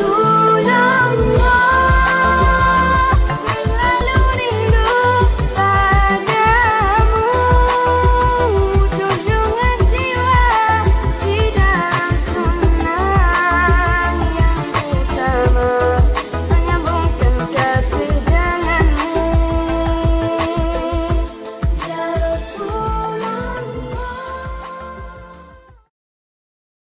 So